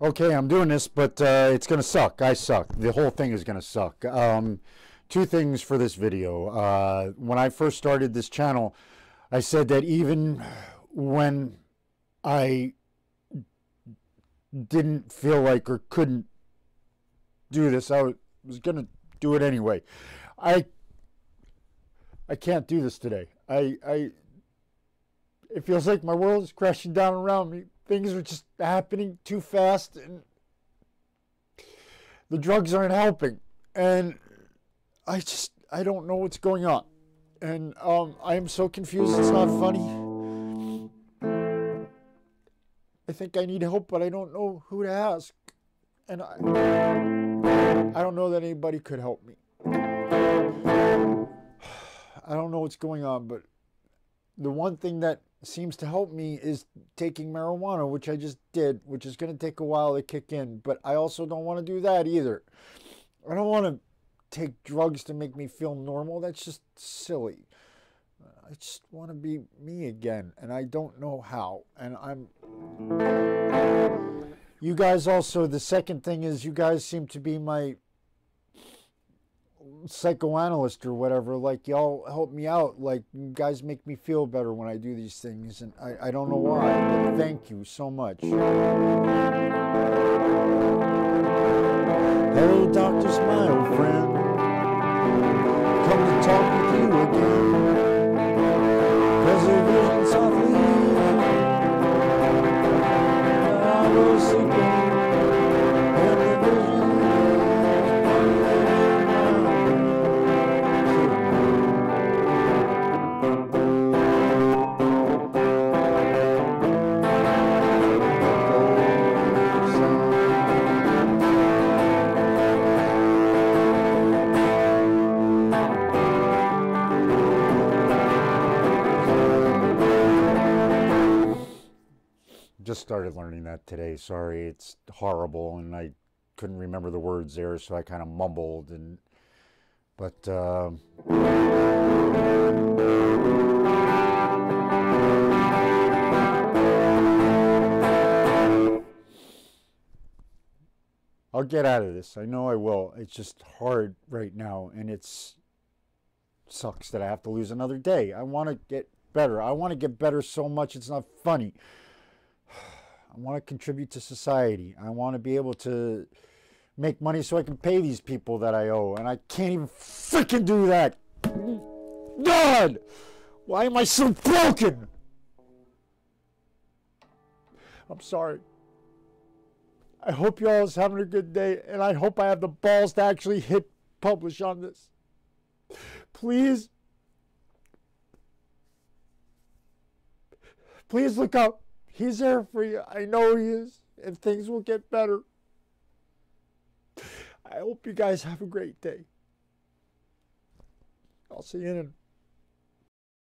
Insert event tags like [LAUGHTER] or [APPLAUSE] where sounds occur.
Okay, I'm doing this, but uh, it's gonna suck. I suck. The whole thing is gonna suck. Um, two things for this video. Uh, when I first started this channel, I said that even when I didn't feel like or couldn't do this, I was gonna do it anyway. I I can't do this today. I I it feels like my world is crashing down around me. Things are just happening too fast and the drugs aren't helping. And I just I don't know what's going on. And um, I am so confused it's not funny. I think I need help, but I don't know who to ask. And I I don't know that anybody could help me. [SIGHS] I don't know what's going on, but the one thing that seems to help me is taking marijuana, which I just did, which is going to take a while to kick in. But I also don't want to do that either. I don't want to take drugs to make me feel normal. That's just silly. I just want to be me again, and I don't know how. And I'm. You guys also, the second thing is, you guys seem to be my psychoanalyst or whatever, like y'all help me out. Like you guys make me feel better when I do these things, and I, I don't know why. But thank you so much. Hello, doctor, old friend. Just started learning that today. Sorry, it's horrible, and I couldn't remember the words there, so I kind of mumbled. And but uh, I'll get out of this. I know I will. It's just hard right now, and it's sucks that I have to lose another day. I want to get better. I want to get better so much it's not funny. [SIGHS] I want to contribute to society. I want to be able to make money so I can pay these people that I owe. And I can't even freaking do that. God! Why am I so broken? I'm sorry. I hope you all is having a good day, and I hope I have the balls to actually hit publish on this. Please, please look up. He's there for you. I know he is, and things will get better. I hope you guys have a great day. I'll see you in